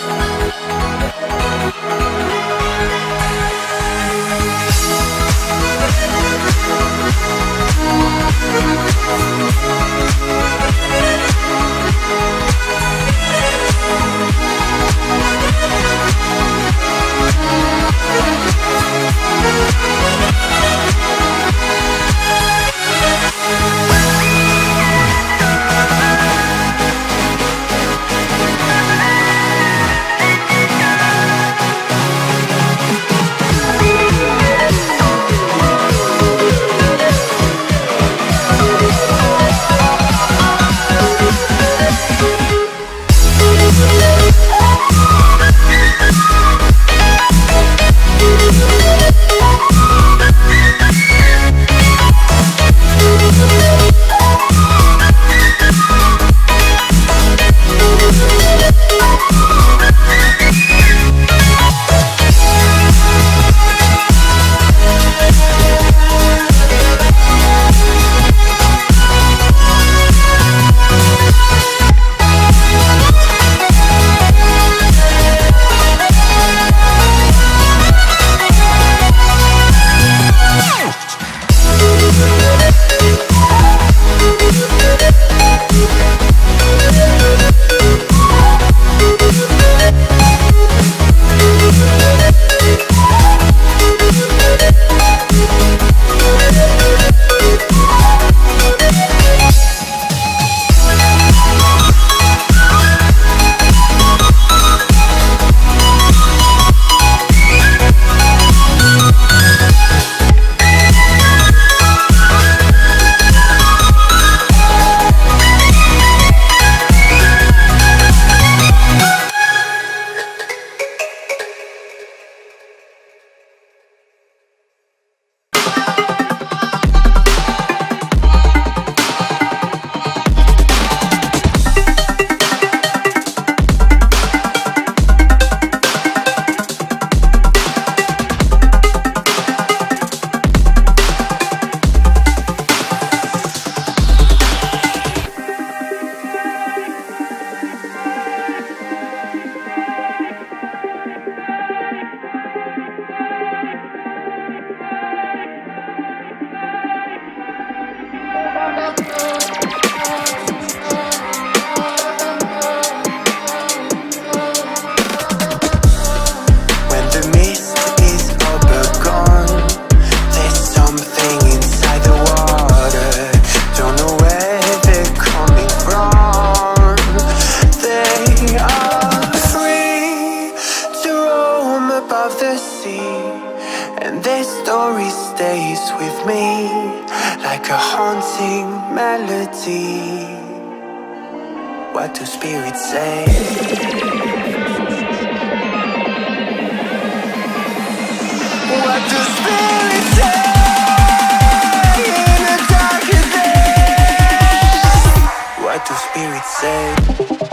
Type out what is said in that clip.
Música of the sea And their story stays with me Like a haunting melody What do spirits say? What do spirits say? In the What do spirits say?